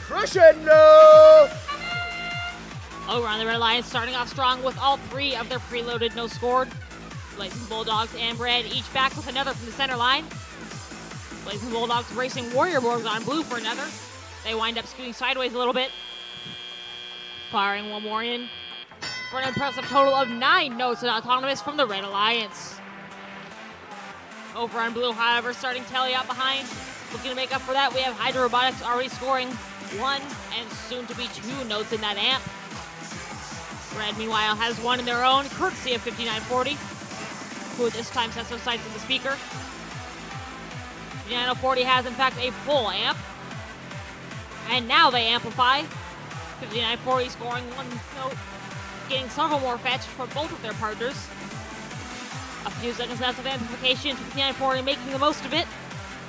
crescendo. Oh, Over on the Red Alliance, starting off strong with all three of their preloaded no scored. Blazing Bulldogs and BREAD each back with another from the center line. Blazing Bulldogs racing Warrior Borgs on blue for another. They wind up scooting sideways a little bit. Firing one more in for an impressive total of nine notes and autonomous from the Red Alliance. Over on blue, however, starting tally out behind. Looking to make up for that, we have Hydra Robotics already scoring one and soon to be two notes in that amp. Red, meanwhile, has one in their own, courtesy of 5940, who this time sets their sights on the speaker. 5940 has, in fact, a full amp. And now they amplify. 5940 scoring one note, getting several more fetch for both of their partners. A few seconds left of amplification, 5940 making the most of it.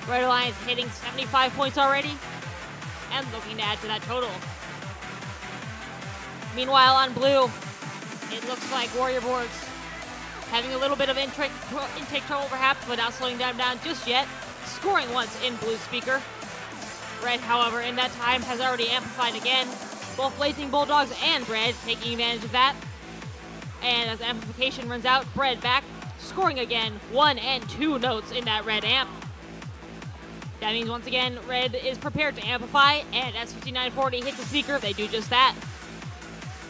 Red Alliance hitting 75 points already and looking to add to that total. Meanwhile, on blue, it looks like Warrior Borgs having a little bit of intake, intake trouble perhaps, but not slowing them down just yet. Scoring once in blue speaker. Red, however, in that time has already amplified again. Both Blazing Bulldogs and BREAD taking advantage of that. And as amplification runs out, Red back, scoring again one and two notes in that red amp. That means once again, Red is prepared to amplify, and as 5940 hits the speaker, they do just that.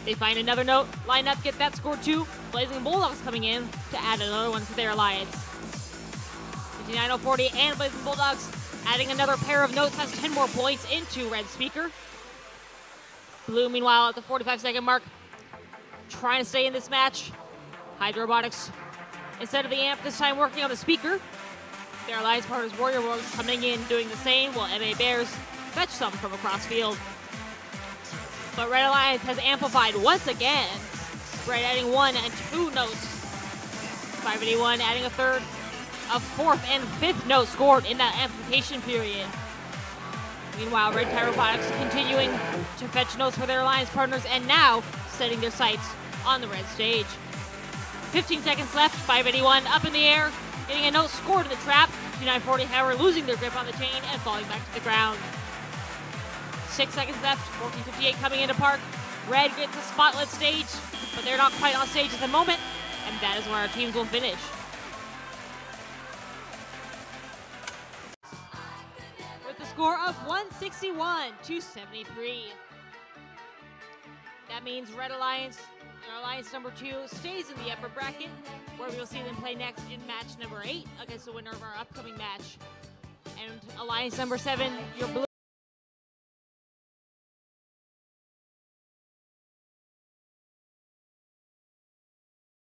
They find another note, line up, get that score too. Blazing Bulldogs coming in to add another one to their alliance. 59040 and Blazing Bulldogs adding another pair of notes has 10 more points into Red Speaker. Blue, meanwhile, at the 45 second mark, trying to stay in this match. Hydrobotics, instead of the amp, this time working on the speaker. Their alliance partners, Warrior Borgs, coming in doing the same, while MA Bears fetch some from across field. But Red Alliance has amplified once again. Red adding one and two notes. 581 adding a third, a fourth and fifth note scored in that amplification period. Meanwhile, Red Tie Robotics continuing to fetch notes for their alliance partners and now setting their sights on the red stage. 15 seconds left, 581 up in the air, getting a note scored in the trap. 2940, however, losing their grip on the chain and falling back to the ground. Six seconds left, 1458 coming into park. Red gets a spotlight stage, but they're not quite on stage at the moment, and that is where our teams will finish. With a score of 161 to 73. That means Red Alliance, Alliance number two, stays in the upper bracket, where we will see them play next in match number eight against the winner of our upcoming match. And Alliance number seven, your blue.